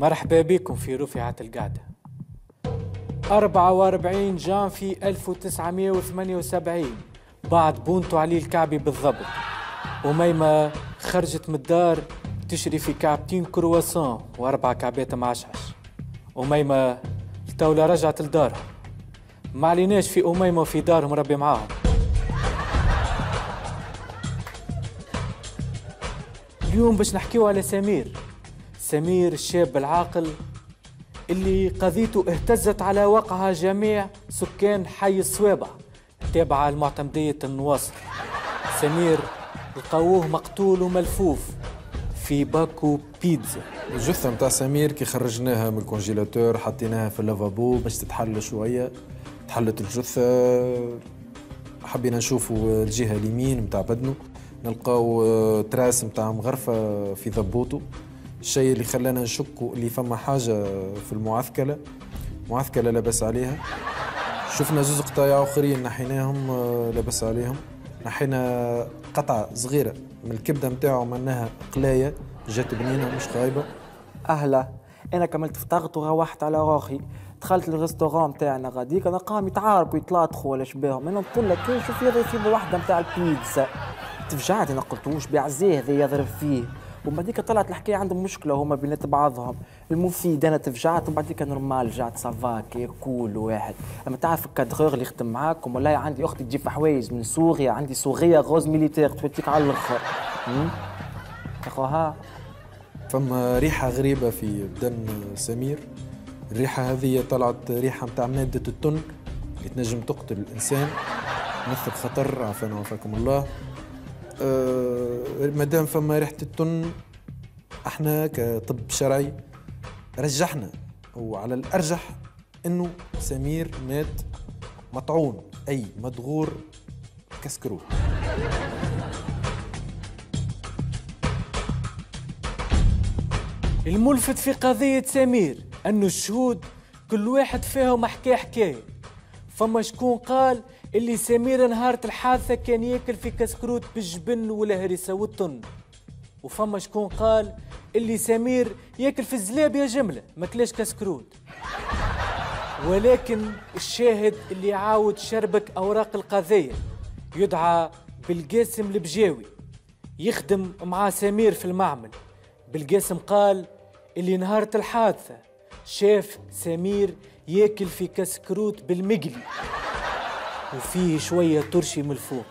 مرحبا بكم في رفعة القعدة. 44 جانفي 1978 بعد بونتو علي الكعبي بالضبط. وميمة خرجت من الدار تشري في كعبتين كرواسون واربع كعبات معشعش. أميمة التولة رجعت لدارها. ما عليناش في أميمة وفي دارهم ربي معاهم. اليوم باش نحكيو على سمير. سمير الشاب العاقل اللي قضيته اهتزت على وقعها جميع سكان حي السوابع تابعة لمعتمدية النواصر سمير لقووه مقتول وملفوف في باكو بيتزا. الجثة متاع سمير كي خرجناها من ال congélateur حطيناها في ال lavabo باش تتحل شوية. تحلت الجثة حبينا نشوفوا الجهة اليمين متاع بدنه نلقاو تراس متاع مغرفة في ضبوطه الشيء اللي خلانا نشكوا اللي فما حاجة في المعثكلة معثكلة لبس عليها. شفنا زوز قطايع آخرين نحيناهم آه، لبس عليهم. نحينا قطعة صغيرة من الكبدة متاعه عملناها قلاية جات بنينة مش خايبة أهلا. أنا كملت فطرت وروحت على روحي. دخلت للريستوران تاعنا غاديك. أنا قام يتعاركوا يتلاطخوا ولا شباهم أنا قلت لك كي شوف يضرب في واحدة نتاع البيتزا. تفجعت أنا قلت وش بيعزيه هذا يضرب فيه؟ وبعديك طلعت الحكاية عندهم مشكلة هما بينات بعضهم. المفيد أنا تفجعت وبعديك نورمال رجعت سافا كي كول واحد. أما تعرف الكادغور اللي يخدم معاكم والله عندي أختي تجيب حوايج من سوريا عندي سوريا غوز ميليتير توديك على الآخر. أخوها؟ فما ريحة غريبة في بدن سمير. الريحة هذه طلعت ريحة متاع مادة التن اللي تنجم تقتل الإنسان. تمثل خطر عافانا وعافاكم الله. مادام فما ريحة التن إحنا كطب شرعي رجحنا وعلى الأرجح إنه سمير مات مطعون أي مدغور كسكروت الملفت في قضية سمير أنه الشهود كل واحد فيهم حكى حكاية فما شكون قال اللي سمير نهار الحادثة كان ياكل في كسكروت بالجبن والهريسة والطن وفما شكون قال اللي سمير ياكل في الزلاب يا جملة ما كلاش كسكروت ولكن الشاهد اللي عاود شربك أوراق القضية يدعى بالقاسم البجاوي يخدم مع سمير في المعمل. بالقاسم قال اللي نهارة الحادثة شاف سمير ياكل في كسكروت بالمقلي. وفيه شوية ترشي من الفوق.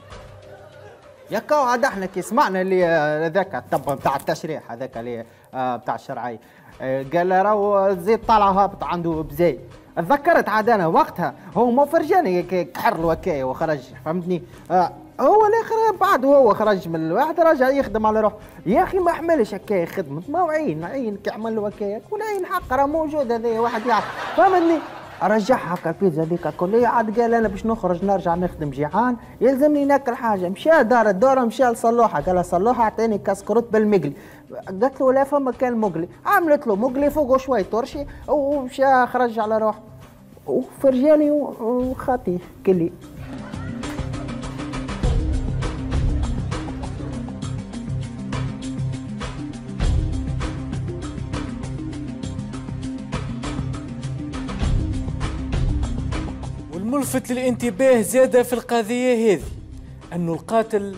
يا كاو عاد إحنا كي سمعنا اللي آه، ذاك الطب بتاع التشريح هذاك اللي آه، بتاع الشرعي. آه، قال راهو زيد طالع هابط عنده بزاي. تذكرت عاد أنا وقتها هو ما فرجاني كحر الوكايه وخرج فهمتني؟ آه، هو الآخر بعد هو خرج من الواحد رجع يخدم على روحه. يا أخي ما حملش هكايا خدمة ما هو عين عين كي عمل الوكايه كل عين حق راه موجود هذا واحد يعرف. فهمتني؟ رجعها هكا البيتزا هذيك الكلية عاد قال أنا باش نخرج نرجع نخدم جيعان يلزمني ناكل حاجة. مشى دار الدوره مشى لصلوحة قال صلوحة أعطيني كاسكروت بالمقلي. قالت له لا فما كان مقلي. عملت له مقلي فوقه شوي ترشي ومشى خرج على روحه. وفرجاني وخاطيه كلي والملفت للانتباه زاد في القضية هذه أنه القاتل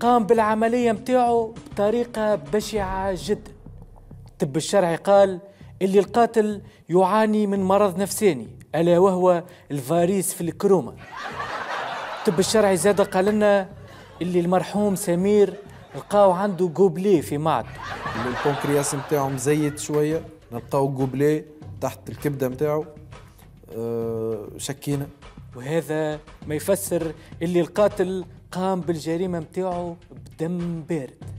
قام بالعملية متاعه بطريقة بشعة جدا. الطب الشرعي قال اللي القاتل يعاني من مرض نفساني ألا وهو الفاريس في الكرومة. الطب الشرعي زاد قال لنا اللي المرحوم سمير لقاو عنده جوبليه في معدته البنكرياس متاعه مزيت شوية نلقاو جوبليه تحت الكبدة متاعه أه شكينا. وهذا ما يفسر اللي القاتل قام بالجريمة متاعه بدم بارد.